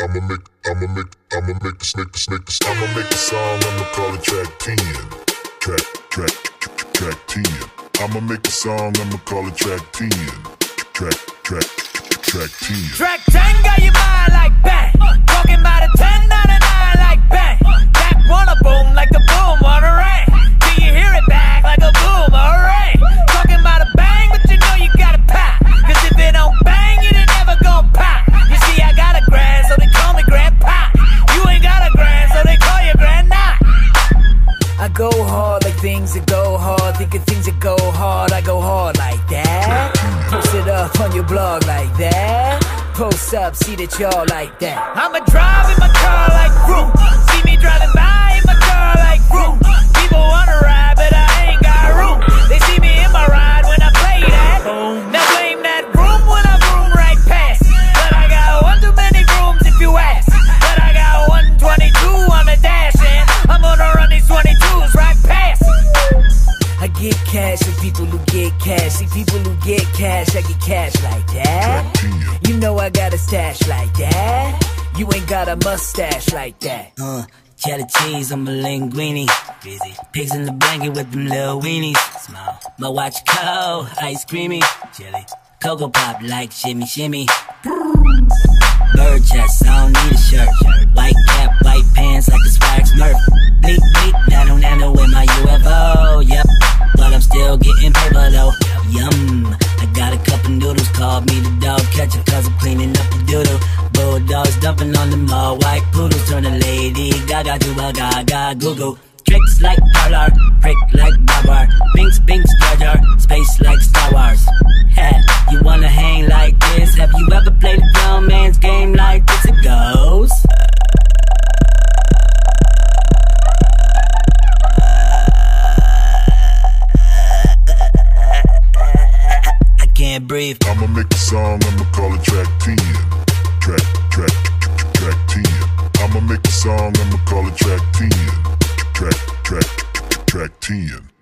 I'ma make, I'ma make, I'ma make a snake, a snake, a- I'ma make a song, I'ma call it track 10. Track, track, track, track 10. I'ma make a song, I'ma call it track 10. Track, track, track 10. Track 10 got your hard like things that go hard. Thinking things that go hard, I go hard like that. Post it up on your blog like that. Post up, see that y'all like that. I'ma drive in my car like room. See me driving by get cash with people who get cash. See people who get cash, I get cash like that. You know I got a stash like that. You ain't got a mustache like that. Uh, cheddar cheese, I'm a linguine. Busy. Pigs in the blanket with them little weenies. Smile. My watch cold, ice creamy. Chili. Cocoa pop like shimmy shimmy. Bird chest, I don't need a shirt. Getting paper though. Yum, I got a couple noodles. Called me the dog catcher cause I'm cleaning up the doodle. Bulldogs dumping on them all white poodles. Turn a lady gaga to a gaga goo goo. Tricks like Pollard, prick like can't breathe. I'ma make a song, I'ma call it track 10. Track, track, track track 10. I'ma make a song, I'ma call it track 10. Track, track, track 10.